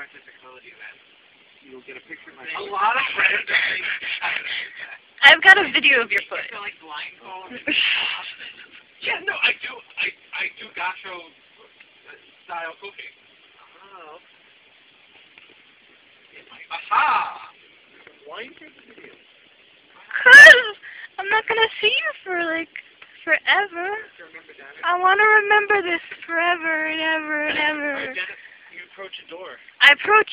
Science and Technology event. You'll get a picture of my A lot of friends I've got a video of your foot. feel like blindfold. yeah, no, I do. I I do gacho uh, style cooking. Oh. Aha! Why you take the video? Cause I'm not gonna see you for like forever. To remember Dennis. I want to remember this forever and ever and ever. Approach a door. I approach